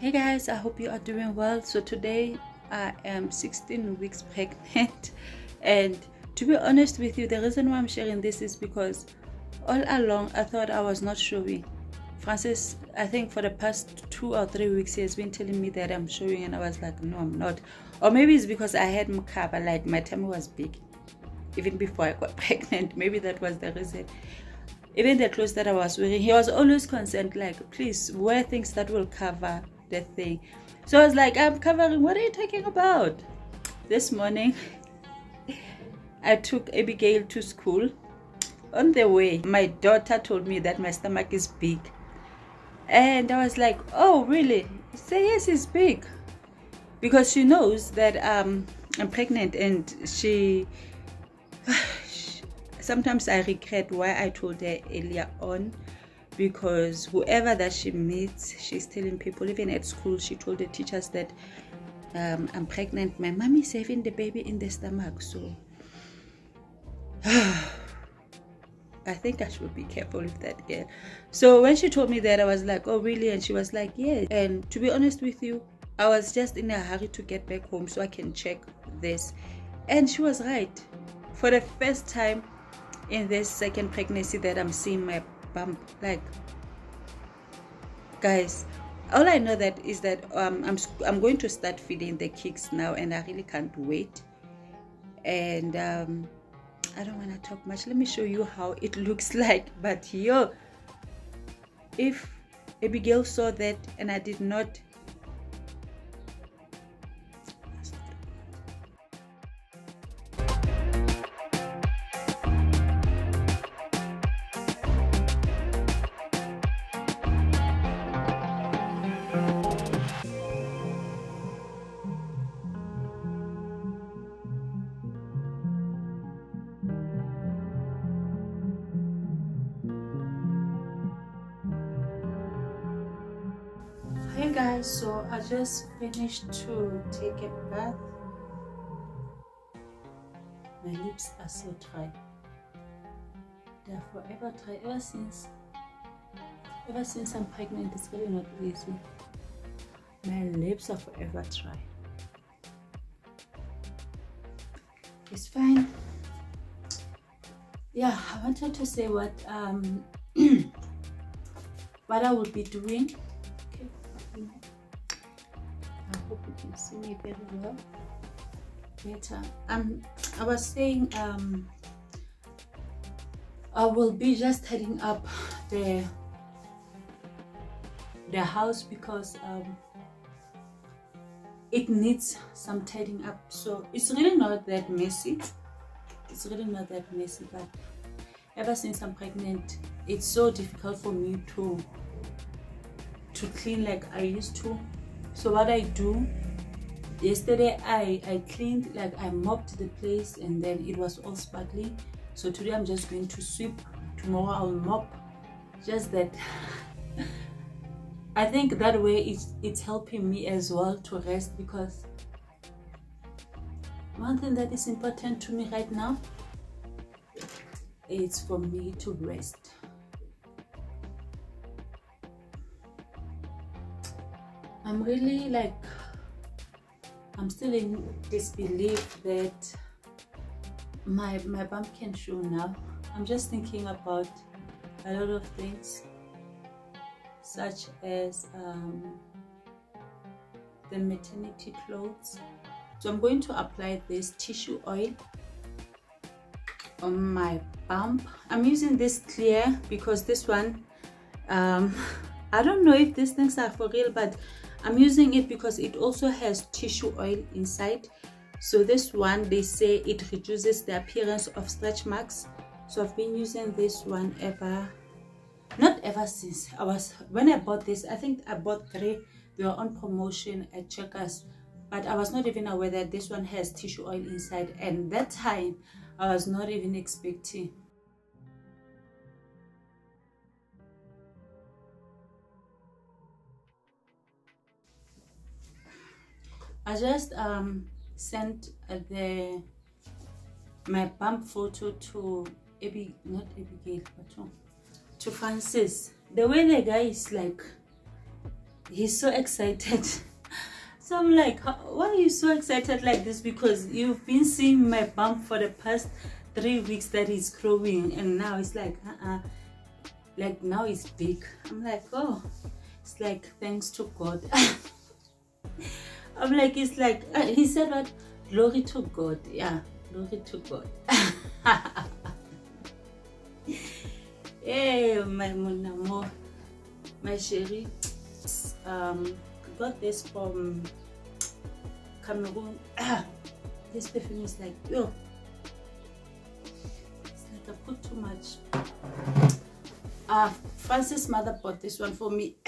hey guys i hope you are doing well. So today i am 16 weeks pregnant. And to be honest with you the reason why i'm sharing this is because all along i thought i was not showing. Francis i think for the past two or three weeks he has been telling me that i'm showing and i was like no i'm not. Or maybe it's because i had mukaba like my tummy was big even before i got pregnant. Maybe that was the reason. Even the clothes that i was wearing he was always concerned like please wear things that will cover the thing. So i was like i'm covering what are you talking about? This morning i took abigail to school. On the way my daughter told me that my stomach is big. And i was like oh really? Say yes it's big. Because she knows that um, i'm pregnant and she sometimes i regret why i told her earlier on because whoever that she meets she's telling people even at school she told the teachers that um, i'm pregnant my mommy is the baby in the stomach so I think I should be careful with that girl. So when she told me that, I was like, oh, really? And she was like, yeah. And to be honest with you, I was just in a hurry to get back home so I can check this. And she was right. For the first time in this second pregnancy that I'm seeing my bump, like, guys, all I know that is that um, I'm I'm going to start feeding the kicks now, and I really can't wait. And um, I don't want to talk much. Let me show you how it looks like. But yo, if Abigail saw that and I did not finished to take a bath. My lips are so dry. They're forever dry. Ever since ever since i'm pregnant it's really not easy. My lips are forever dry. It's fine. Yeah i wanted to say what um what i will be doing see me very well. Better. Um, I was saying um, I will be just heading up the the house because um, it needs some tidying up. So it's really not that messy. It's really not that messy, but ever since I'm pregnant, it's so difficult for me to to clean like I used to so what i do yesterday i i cleaned like i mopped the place and then it was all sparkly so today i'm just going to sweep. Tomorrow i'll mop. Just that i think that way it's it's helping me as well to rest because one thing that is important to me right now is for me to rest. I'm really like, I'm still in disbelief that my, my bump can show now. I'm just thinking about a lot of things such as um, the maternity clothes. So I'm going to apply this tissue oil on my bump. I'm using this clear because this one, um, I don't know if these things are for real, but I'm using it because it also has tissue oil inside. So this one, they say it reduces the appearance of stretch marks. So I've been using this one ever, not ever since. I was, when I bought this, I think I bought three. They were on promotion at Checkers. But I was not even aware that this one has tissue oil inside. And that time, I was not even expecting I just um, sent uh, the my bump photo to Abby, not Abigail, but to, Francis. The way the guy is like, he's so excited. So i'm like why are you so excited like this? Because you've been seeing my bump for the past three weeks that he's growing and now it's like uh-uh. Like now it's big. I'm like oh it's like thanks to god i'm like it's like uh, he said what? Glory to god. Yeah glory to god. Hey my monamo my sherry. Um got this from cameroon. This perfume is like yo it's like i put too much. Uh francis mother bought this one for me.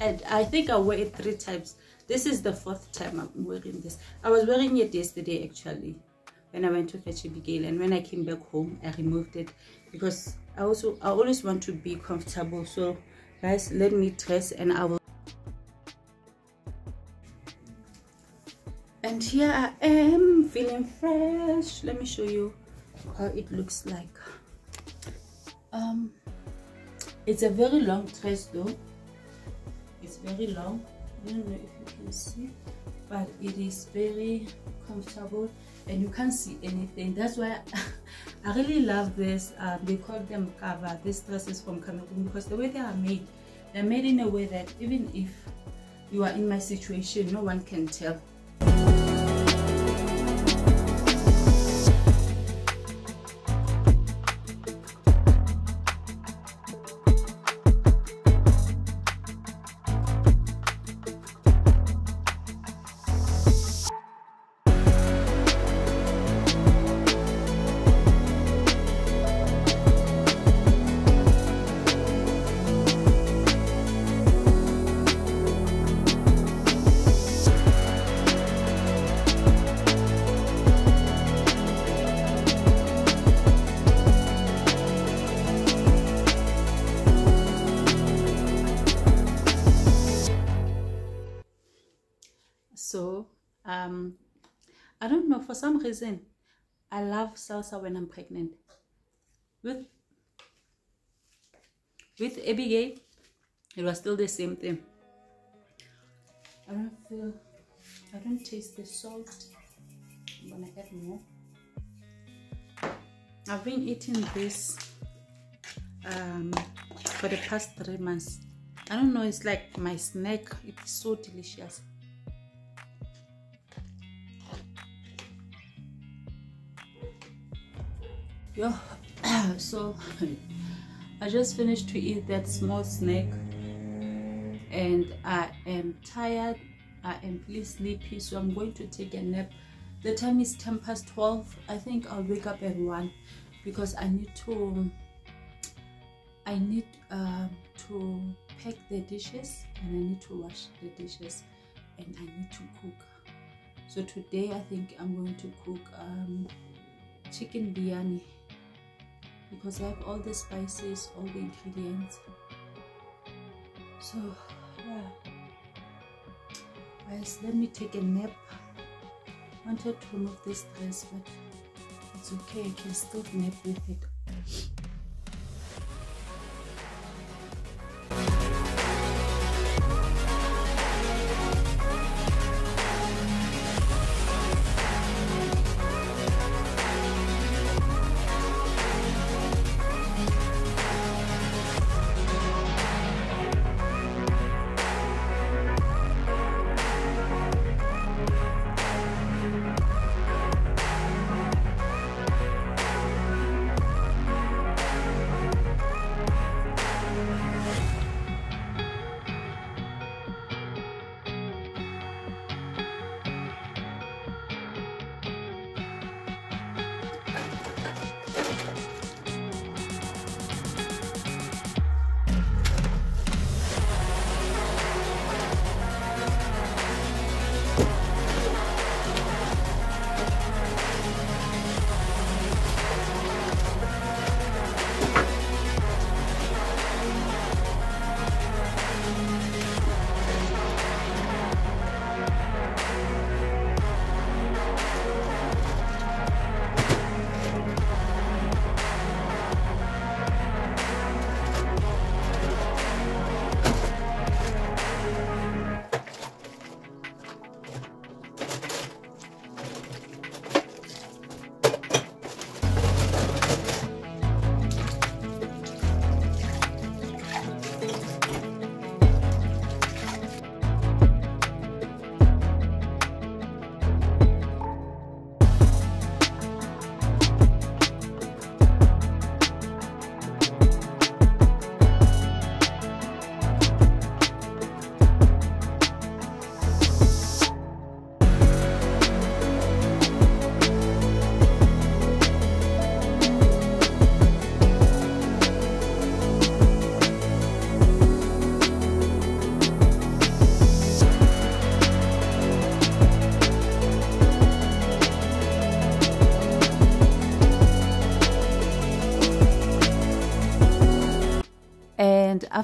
And i think i wear it three times this is the fourth time i'm wearing this. I was wearing it yesterday actually when i went to fetch abigail and when i came back home i removed it because i also i always want to be comfortable. So guys let me dress and i will. And here i am feeling fresh. Let me show you how it looks like. Um it's a very long dress though. It's very long i don't know if you can see. But it is very comfortable and you can't see anything. That's why i really love this um, they call them kaba these dresses from cameroon because the way they are made they're made in a way that even if you are in my situation no one can tell um i don't know for some reason i love salsa when i'm pregnant. With with abigail it was still the same thing. I don't feel i don't taste the salt. I'm gonna add more. I've been eating this um for the past three months. I don't know it's like my snack. It's so delicious yeah so i just finished to eat that small snack and i am tired. I am really sleepy so i'm going to take a nap. The time is 10 past 12 i think i'll wake up at 1 because i need to i need uh, to pack the dishes and i need to wash the dishes and i need to cook. So today i think i'm going to cook um, chicken biryani because I have all the spices, all the ingredients. So, yeah. Guys, let me take a nap. Wanted to remove this dress, but it's okay. I can still nap with it.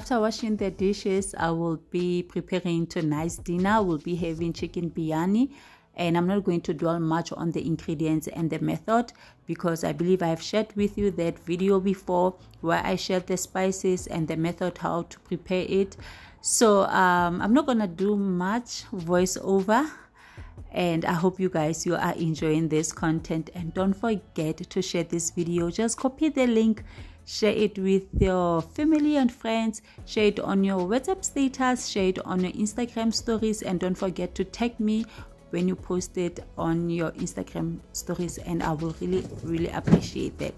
After washing the dishes i will be preparing tonight's dinner. We'll be having chicken biryani and I'm not going to dwell much on the ingredients and the method because I believe I've shared with you that video before where I shared the spices and the method how to prepare it. So um, I'm not gonna do much voiceover and I hope you guys you are enjoying this content. And don't forget to share this video. Just copy the link share it with your family and friends. Share it on your whatsapp status. Share it on your instagram stories. And don't forget to tag me when you post it on your Instagram stories, and I will really, really appreciate that.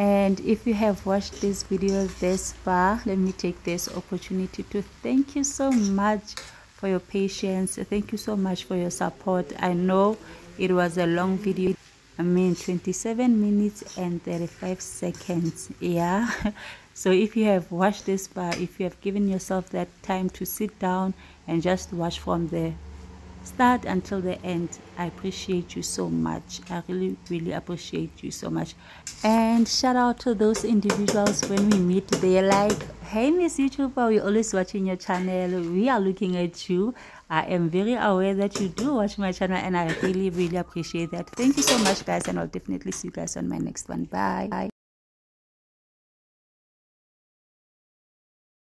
And if you have watched this video this far let me take this opportunity to thank you so much for your patience. Thank you so much for your support. I know it was a long video. I mean 27 minutes and 35 seconds. Yeah. So if you have watched this far if you have given yourself that time to sit down and just watch from the start until the end. I appreciate you so much. I really really appreciate you so much. And shout out to those individuals when we meet. They're like hey miss youtuber we're always watching your channel. We are looking at you. I am very aware that you do watch my channel and i really really appreciate that. Thank you so much guys and i'll definitely see you guys on my next one. Bye, bye.